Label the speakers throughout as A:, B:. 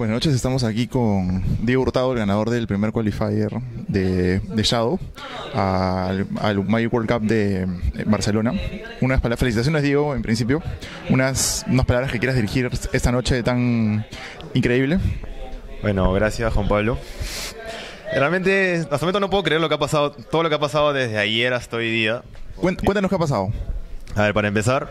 A: Buenas noches, estamos aquí con Diego Hurtado, el ganador del primer qualifier de, de Shadow al, al Magic World Cup de Barcelona. Unas palabras, felicitaciones Diego, en principio. Unas, unas palabras que quieras dirigir esta noche tan increíble.
B: Bueno, gracias Juan Pablo. Realmente, hasta el momento no puedo creer lo que ha pasado, todo lo que ha pasado desde ayer hasta hoy día.
A: Cuént- Cuéntanos qué ha pasado.
B: A ver, para empezar,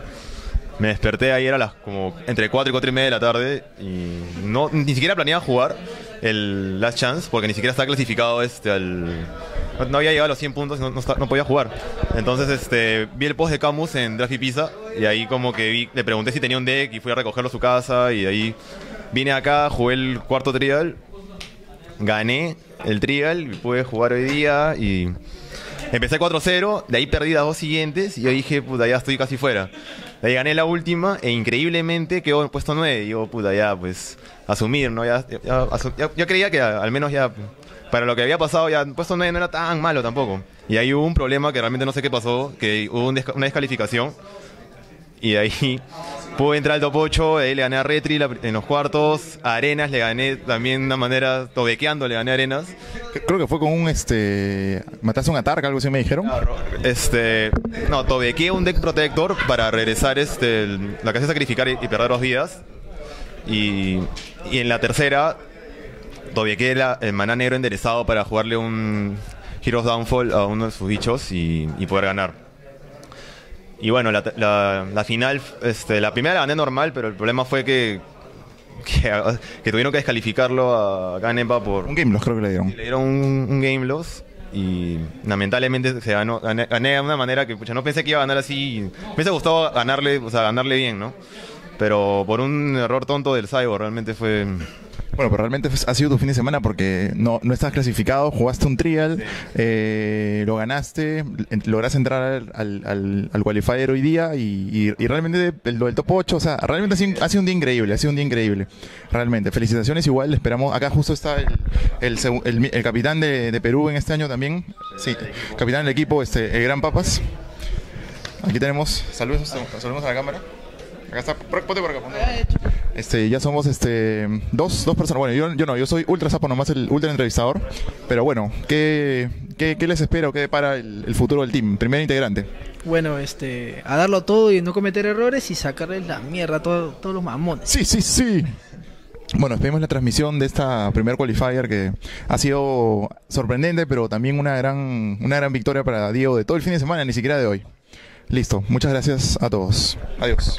B: me desperté ayer a las como entre 4 y 4 y media de la tarde y no, ni siquiera planeaba jugar el Last Chance porque ni siquiera estaba clasificado este al... no- No había llegado a los 100 puntos, no, no, esta- no podía jugar. Entonces este, vi el post de Camus en Draft y Pizza y ahí como que vi, le pregunté si tenía un deck y fui a recogerlo a su casa y de ahí vine acá, jugué el cuarto trial, gané el trial, y pude jugar hoy día y... Empecé 4-0, de ahí perdí las dos siguientes y yo dije, puta, ya estoy casi fuera. Ahí gané la última e increíblemente quedó en puesto 9. Y yo, puta, ya, pues, asumir, ¿no? Ya, ya, ya- ya creía que al menos ya, para lo que había pasado, ya puesto 9 no era tan malo tampoco. Y ahí hubo un problema que realmente no sé qué pasó, que hubo un desca- una descalificación. Y ahí pude entrar al top 8, de ahí le gané a Retri la- en los cuartos, a Arenas le gané también de una manera, tobequeando le gané a Arenas.
A: Creo que fue con un este. Mataste un Atarca, algo así me dijeron.
B: Este, no, tobequé un deck protector para regresar este, el- la hace sacrificar y, y perder dos vidas. Y, y en la tercera, tobequé la- el maná negro enderezado para jugarle un Heroes Downfall a uno de sus bichos y, y poder ganar. Y bueno, la, la- la final, este, la primera la gané normal, pero el problema fue que, que, que tuvieron que descalificarlo a Ganepa por,
A: Un game loss creo que le dieron.
B: le dieron un, un game loss y lamentablemente se ganó, gané, gané de una manera que pucha, no pensé que iba a ganar así. Me hubiese gustado ganarle, o sea, ganarle bien, ¿no? Pero por un error tonto del Cyborg realmente fue...
A: Bueno, pero realmente ha sido tu fin de semana porque no, no estás clasificado, jugaste un trial, eh, lo ganaste, lograste entrar al, al, al- al qualifier hoy día y, y- y realmente lo del top 8, o sea, realmente ha sido, ha sido un día increíble, ha sido un día increíble. Realmente, felicitaciones igual, esperamos, acá justo está el, el, el- el capitán de, de Perú en este año también, sí, capitán del equipo, este, el Gran Papas. Aquí tenemos, saludos, saludos a la cámara. Acá está, ponte por acá, ponte por acá. Este, ya somos este dos, dos personas. Bueno, yo, yo no, yo soy ultra sapo nomás el ultra entrevistador. Pero bueno, ¿qué, qué, qué les espero? ¿Qué para el, el futuro del team? Primer integrante.
C: Bueno, este, a darlo todo y no cometer errores y sacarles la mierda a todo- todos los mamones.
A: Sí, sí, sí. Bueno, esperemos la transmisión de esta primer qualifier que ha sido sorprendente, pero también una gran, una gran victoria para Diego de todo el fin de semana, ni siquiera de hoy. Listo, muchas gracias a todos. Adiós.